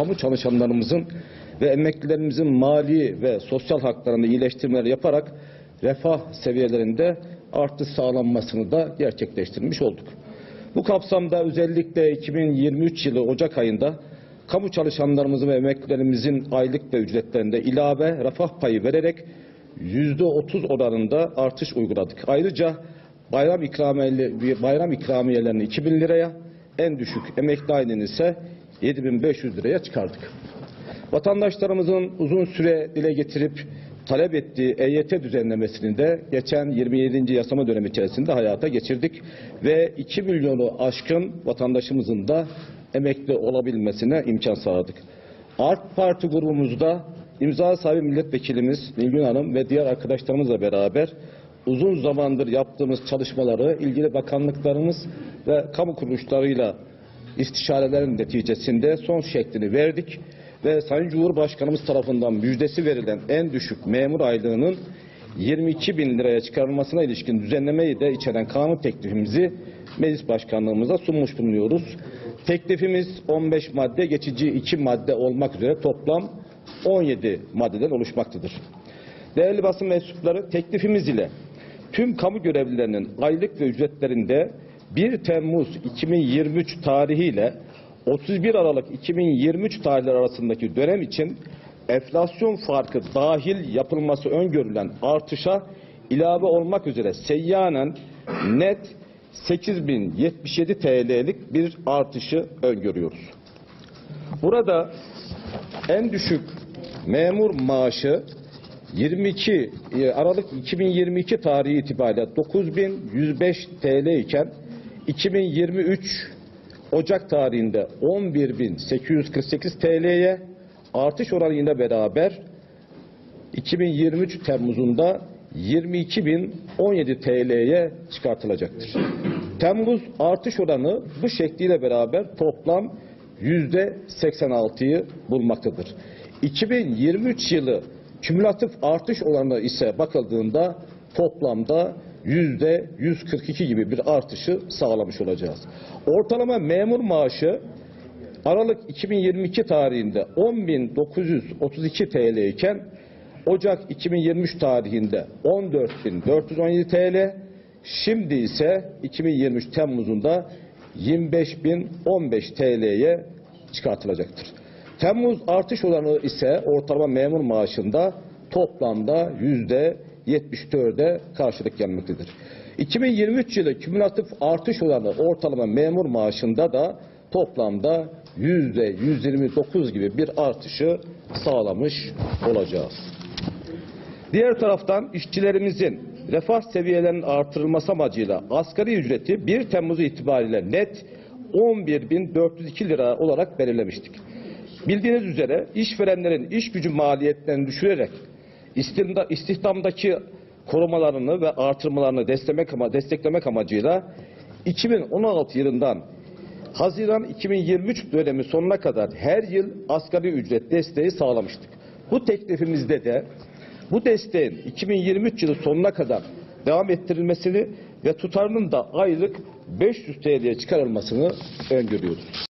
kamu çalışanlarımızın ve emeklilerimizin mali ve sosyal haklarını iyileştirmeler yaparak refah seviyelerinde artış sağlanmasını da gerçekleştirmiş olduk. Bu kapsamda özellikle 2023 yılı Ocak ayında kamu çalışanlarımızın ve emeklilerimizin aylık ve ücretlerinde ilave refah payı vererek %30 oranında artış uyguladık. Ayrıca bayram ikramiyeleri, bayram ikramiyelerini 2000 liraya, en düşük emekli ailenin ise 7500 liraya çıkardık. Vatandaşlarımızın uzun süre dile getirip talep ettiği EYT düzenlemesini de geçen 27. yasama dönemi içerisinde hayata geçirdik ve 2 milyonu aşkın vatandaşımızın da emekli olabilmesine imkan sağladık. AK Parti grubumuzda imza sahibi milletvekilimiz Nilgün Hanım ve diğer arkadaşlarımızla beraber uzun zamandır yaptığımız çalışmaları ilgili bakanlıklarımız ve kamu kuruluşlarıyla istişarelerin neticesinde son şeklini verdik ve Sayın Cumhurbaşkanımız tarafından müjdesi verilen en düşük memur aylığının 22 bin liraya çıkarılmasına ilişkin düzenlemeyi de içeren kanun teklifimizi meclis başkanlığımıza sunmuş bulunuyoruz. Teklifimiz 15 madde, geçici 2 madde olmak üzere toplam 17 maddeden oluşmaktadır. Değerli basın mensupları teklifimiz ile tüm kamu görevlilerinin aylık ve ücretlerinde 1 Temmuz 2023 tarihiyle 31 Aralık 2023 tarihleri arasındaki dönem için enflasyon farkı dahil yapılması öngörülen artışa ilave olmak üzere seyyanen net 8077 TL'lik bir artışı öngörüyoruz. Burada en düşük memur maaşı 22 e, Aralık 2022 tarihi itibariyle 9105 TL iken 2023 Ocak tarihinde 11.848 TL'ye artış oranıyla beraber 2023 Temmuz'unda 22.017 TL'ye çıkartılacaktır. Temmuz artış oranı bu şekliyle beraber toplam %86'yı bulmaktadır. 2023 yılı kümülatif artış oranı ise bakıldığında toplamda yüzde 142 gibi bir artışı sağlamış olacağız. Ortalama memur maaşı Aralık 2022 tarihinde 10.932 TL iken Ocak 2023 tarihinde 14.417 TL, şimdi ise 2023 Temmuz'unda 25.015 TL'ye çıkartılacaktır. Temmuz artış oranı ise ortalama memur maaşında toplamda yüzde 74'e karşılık gelmektedir. 2023 yılı kümülatif artış oranı ortalama memur maaşında da toplamda yüzde 129 gibi bir artışı sağlamış olacağız. Diğer taraftan işçilerimizin refah seviyelerinin artırılması amacıyla asgari ücreti 1 Temmuz itibariyle net 11.402 lira olarak belirlemiştik. Bildiğiniz üzere işverenlerin iş gücü maliyetlerini düşürerek istihdamdaki korumalarını ve artırmalarını desteklemek, ama, desteklemek amacıyla 2016 yılından Haziran 2023 dönemi sonuna kadar her yıl asgari ücret desteği sağlamıştık. Bu teklifimizde de bu desteğin 2023 yılı sonuna kadar devam ettirilmesini ve tutarının da aylık 500 TL'ye çıkarılmasını öngörüyoruz.